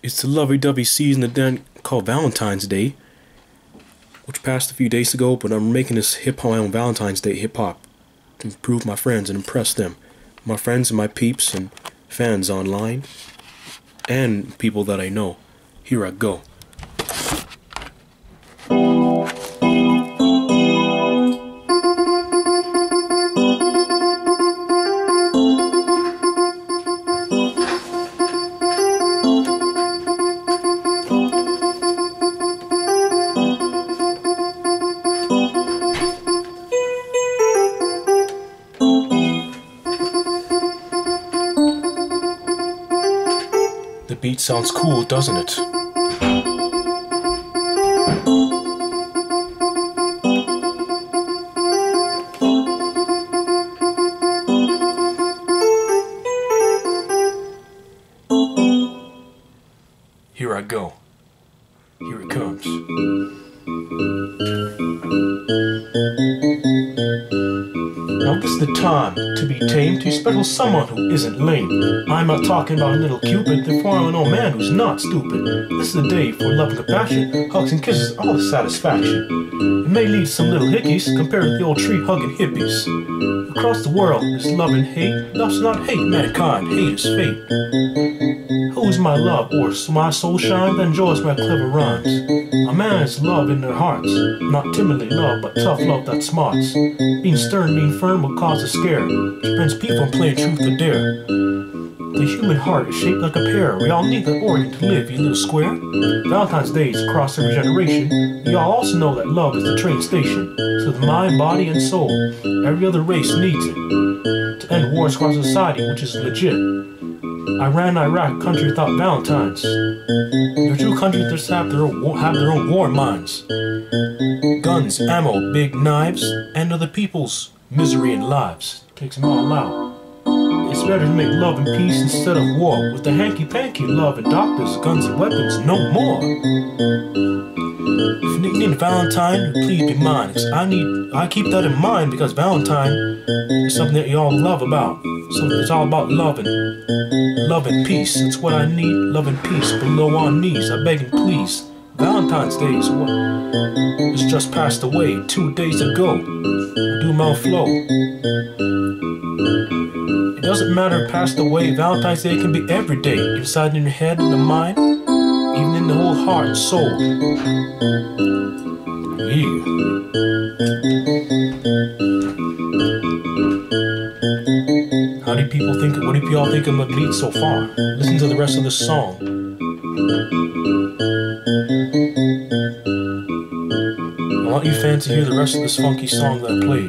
It's the lovey-dovey season of called Valentine's Day, which passed a few days ago, but I'm making this hip hop on Valentine's Day hip hop to improve my friends and impress them. My friends and my peeps and fans online and people that I know. Here I go. The beat sounds cool, doesn't it? Here I go. Here it comes. Now this is the time to be tame to special someone who isn't lame. I'm not talking about a little cupid, the old man who's not stupid. This is the day for love and compassion, hugs and kisses, all the satisfaction. It may lead to some little hickeys compared to the old tree hugging hippies. Across the world is love and hate, love's not hate, mankind, hate is fate. Who's my love, or my soul shine that enjoys my clever rhymes? A man is love in their hearts, not timidly love, but tough love that smarts. Being stern, being firm will cause a scare, which prevents people from playing truth or dare. The human heart is shaped like a pear. We all need that organ to live, you little square. Valentine's Day is across every generation. Y'all also know that love is the train station. So the mind, body, and soul, every other race needs it to end wars across society, which is legit. Iran, Iraq, country without Valentines. They're two countries that have their own, have their own war minds. Guns, ammo, big knives, and other people's misery and lives. Takes them all out. Better to make love and peace instead of war. With the hanky-panky love and doctors, guns and weapons, no more. If you need a Valentine, please be mine. I need, I keep that in mind because Valentine is something that you all love about. So it's all about love and love and peace. It's what I need, love and peace. Below on knees, I beg and please. Valentine's Day is what was just passed away two days ago. Do my flow. It doesn't matter passed away. Valentine's Day can be every day, inside in your head and the mind, even in the whole heart and soul. Yeah. How do people think? What do y'all think of the beat so far? Listen to the rest of the song. I want you fans to hear the rest of this funky song that I played.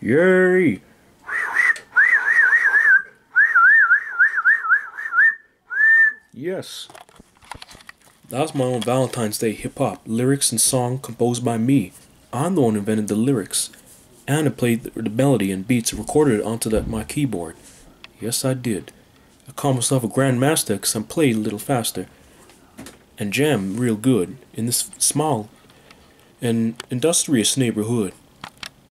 Yay! Yes. That was my own Valentine's Day hip hop lyrics and song composed by me. I'm the one who invented the lyrics, and I played the, melody and beats and recorded it onto the, my keyboard. Yes, I did. I call myself a grandmaster because I played a little faster and jam real good in this small and industrious neighborhood.